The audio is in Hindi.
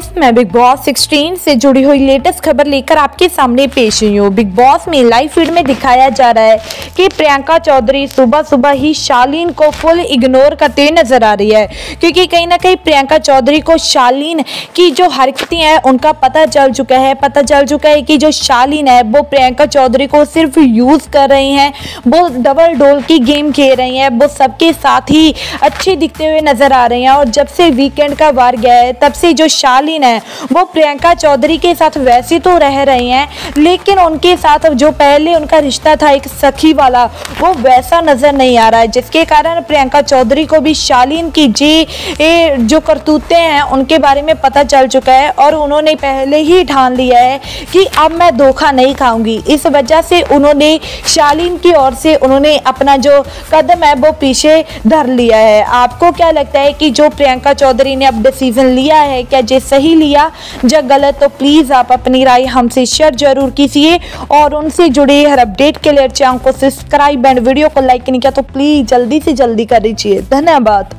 गाइस मैं बिग बॉस 16 से जुड़ी हुई लेटेस्ट खबर लेकर आपके सामने पेश हुई हूँ। बिग बॉस में लाइव फ़ीड में दिखाया जा रहा है कि प्रियंका चौधरी सुबह सुबह ही शालीन को फुल इग्नोर करते नज़र आ रही है, क्योंकि कहीं ना कहीं प्रियंका चौधरी को शालीन की जो हरकतें हैं, उनका पता चल चुका है, पता चल चुका है कि जो शालीन है, वो प्रियंका चौधरी को सिर्फ़ यूज़ कर रही हैं, वो डबल डोल की गेम खेल रही हैं, वो सबके साथ ही अच्छी दिखते हुए नज़र आ रही हैं और जब से वीकेंड का वार गया है, तब से जो शालीन है, वो प्रियंका चौधरी के साथ वैसे तो रह रही हैं, लेकिन उनके साथ जो पहले उनका रिश्ता था, एक सखी वाला, वो वैसा नज़र नहीं आ रहा है, जिसके कारण प्रियंका चौधरी को भी शालीन की जी जो करतूतें हैं, उनके बारे में पता चल चुका है और उन्होंने पहले ही ठान लिया है कि अब मैं धोखा नहीं खाऊँगी। इस वजह से उन्होंने शालीन की ओर से उन्होंने अपना जो कदम है, वो पीछे धर लिया है। आपको क्या लगता है कि जो प्रियंका चौधरी ने अब डिसीज़न लिया है, क्या जे सही लिया? जब गलत तो प्लीज़ आप अपनी राय हमसे शेयर ज़रूर कीजिए और उनसे जुड़े हर अपडेट के लिए चैनल को सब्सक्राइब एंड वीडियो को लाइक नहीं किया तो प्लीज़ जल्दी से जल्दी कर दीजिए। धन्यवाद।